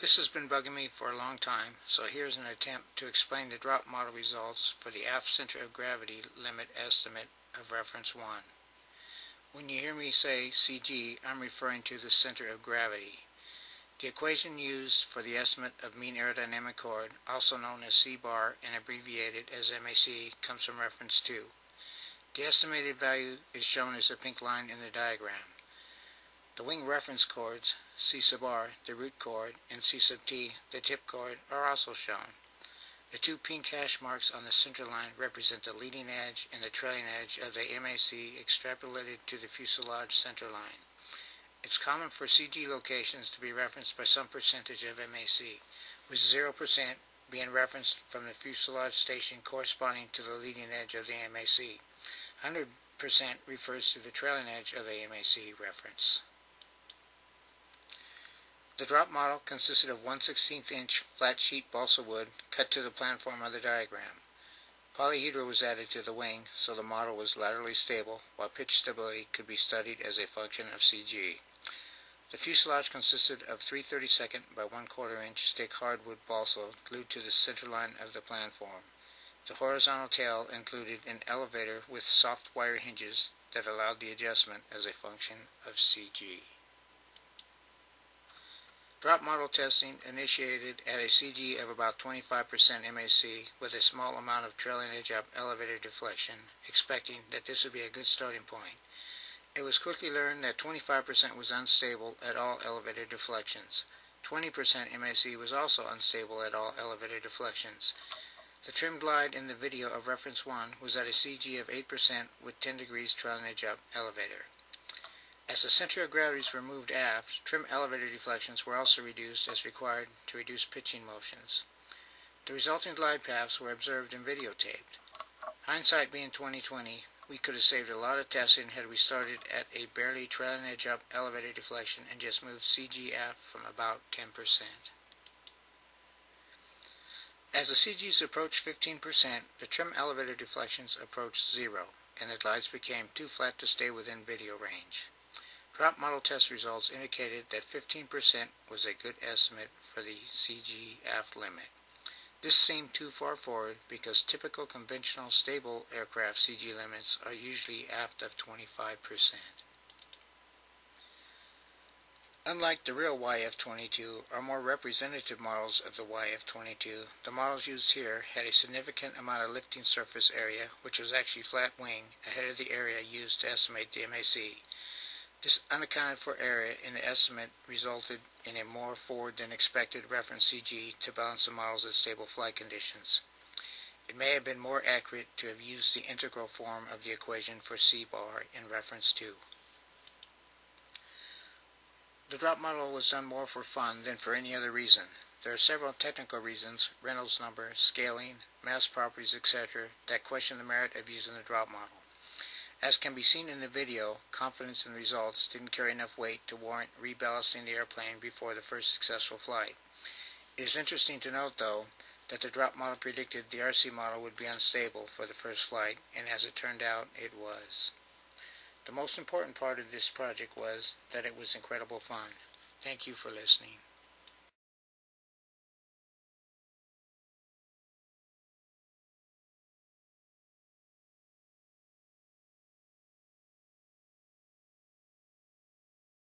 This has been bugging me for a long time, so here's an attempt to explain the drop model results for the aft center of gravity limit estimate of reference 1. When you hear me say CG, I'm referring to the center of gravity. The equation used for the estimate of mean aerodynamic chord, also known as C-bar and abbreviated as MAC, comes from reference 2. The estimated value is shown as a pink line in the diagram. The wing reference chords, C sub r, the root chord, and C sub t, the tip chord, are also shown. The two pink hash marks on the center line represent the leading edge and the trailing edge of the MAC extrapolated to the fuselage center line. It's common for CG locations to be referenced by some percentage of MAC, with 0% being referenced from the fuselage station corresponding to the leading edge of the MAC. 100% refers to the trailing edge of the MAC reference. The drop model consisted of 1 16th inch flat sheet balsa wood cut to the planform of the diagram. Polyhedral was added to the wing, so the model was laterally stable, while pitch stability could be studied as a function of CG. The fuselage consisted of 3 32nd by 1 quarter inch stick hardwood balsa glued to the centerline of the planform. The horizontal tail included an elevator with soft wire hinges that allowed the adjustment as a function of CG. Drop model testing initiated at a CG of about 25% MAC with a small amount of trailing edge up elevator deflection, expecting that this would be a good starting point. It was quickly learned that 25% was unstable at all elevator deflections. 20% MAC was also unstable at all elevator deflections. The trim glide in the video of reference 1 was at a CG of 8% with 10 degrees trailing edge up elevator. As the center of gravities were moved aft, trim elevator deflections were also reduced as required to reduce pitching motions. The resulting glide paths were observed and videotaped. Hindsight being 2020, we could have saved a lot of testing had we started at a barely trailing edge up elevator deflection and just moved CG aft from about 10%. As the CGs approached 15%, the trim elevator deflections approached zero, and the glides became too flat to stay within video range. Drop model test results indicated that 15% was a good estimate for the CG aft limit. This seemed too far forward because typical conventional stable aircraft CG limits are usually aft of 25%. Unlike the real YF-22 or more representative models of the YF-22, the models used here had a significant amount of lifting surface area, which was actually flat wing, ahead of the area used to estimate the MAC. This unaccounted for area in the estimate resulted in a more forward than expected reference CG to balance the models at stable flight conditions. It may have been more accurate to have used the integral form of the equation for C-bar in reference 2. The drop model was done more for fun than for any other reason. There are several technical reasons, Reynolds number, scaling, mass properties, etc., that question the merit of using the drop model. As can be seen in the video, confidence in the results didn't carry enough weight to warrant rebalancing the airplane before the first successful flight. It is interesting to note, though, that the drop model predicted the RC model would be unstable for the first flight, and as it turned out, it was. The most important part of this project was that it was incredible fun. Thank you for listening.